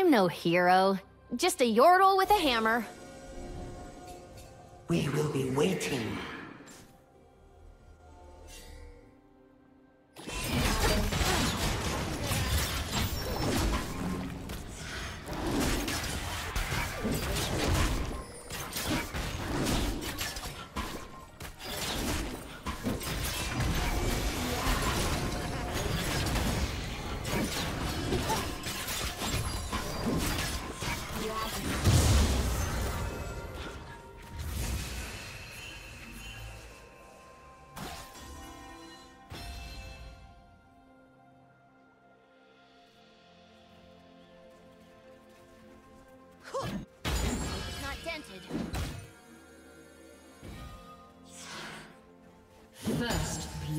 I'm no hero. Just a yordle with a hammer. We will be waiting.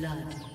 Blood.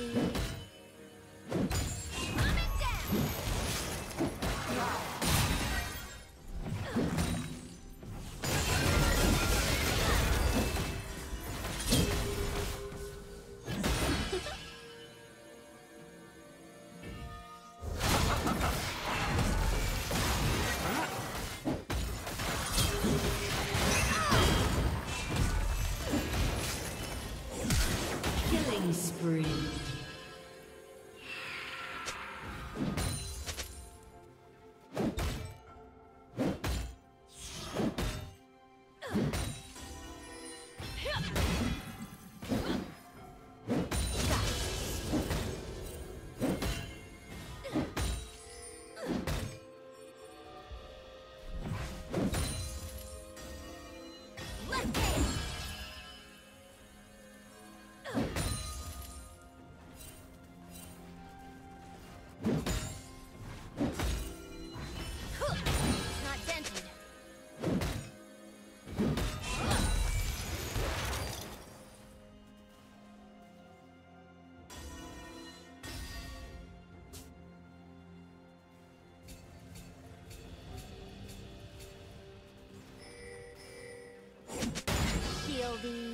Shieldy. The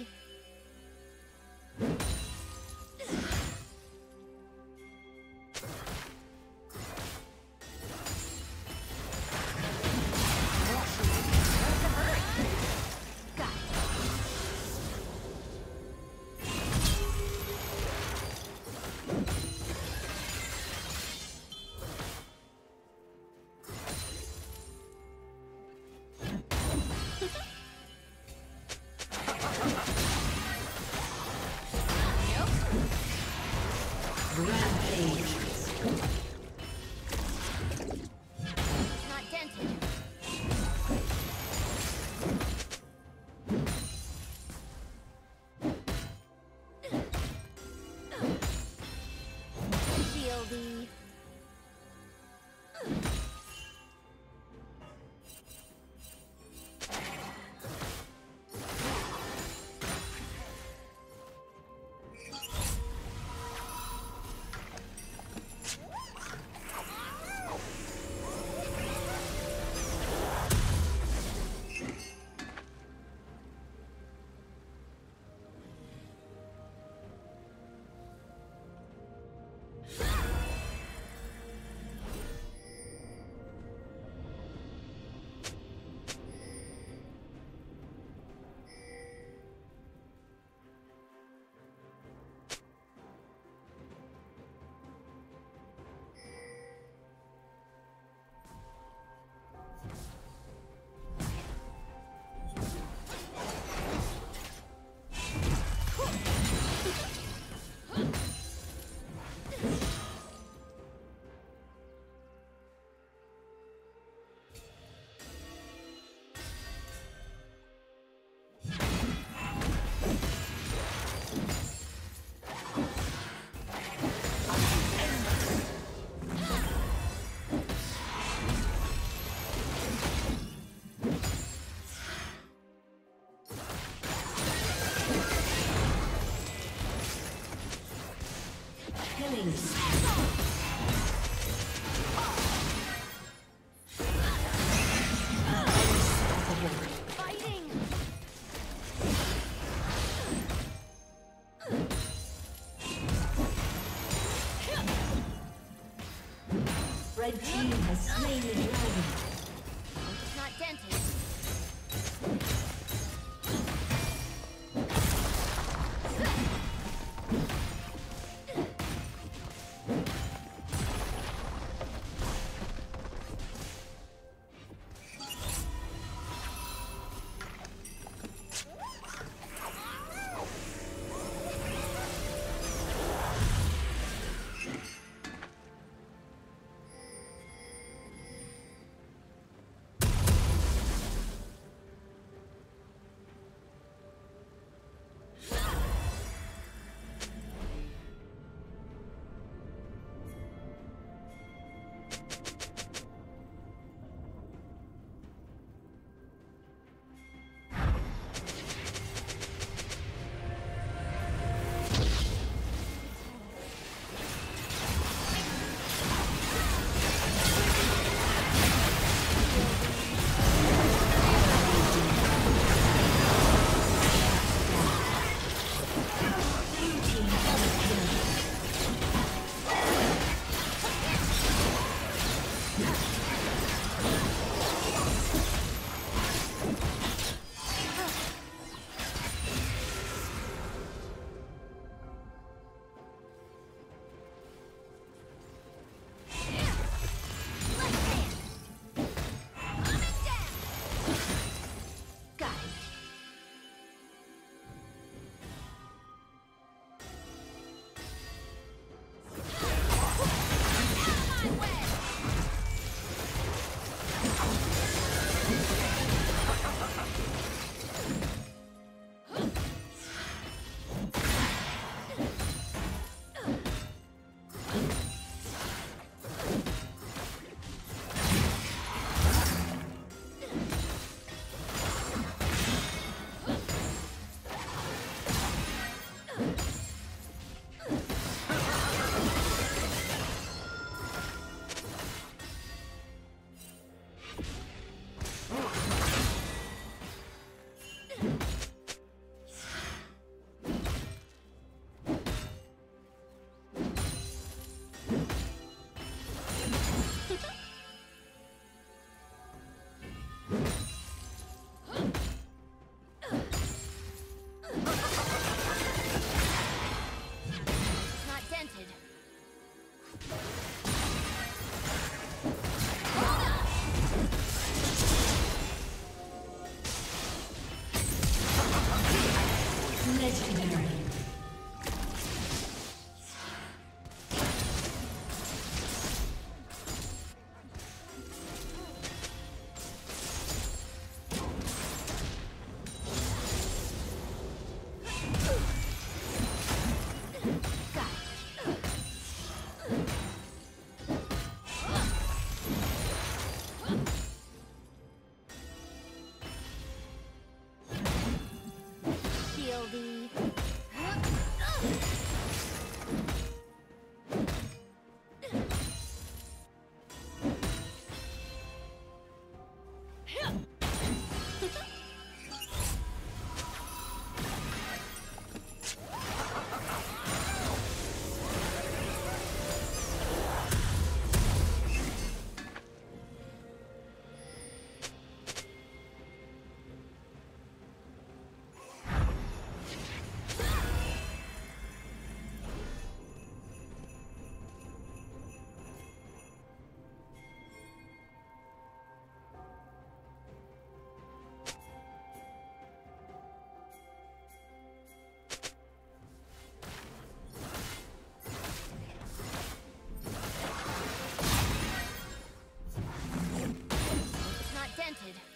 wanted.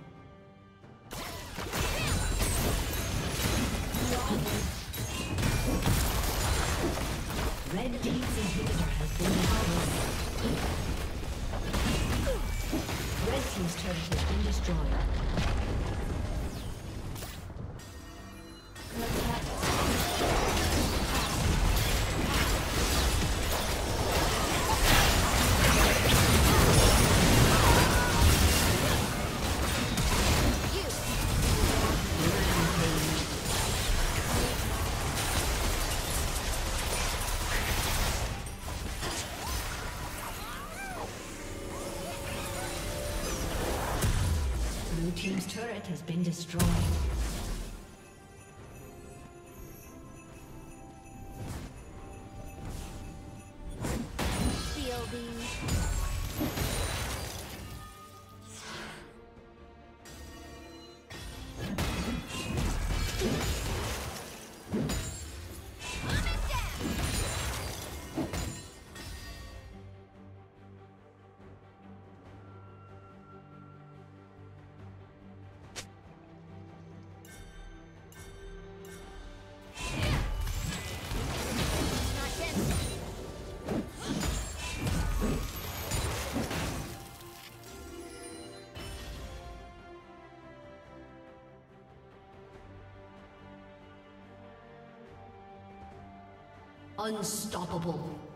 Been destroyed. Unstoppable.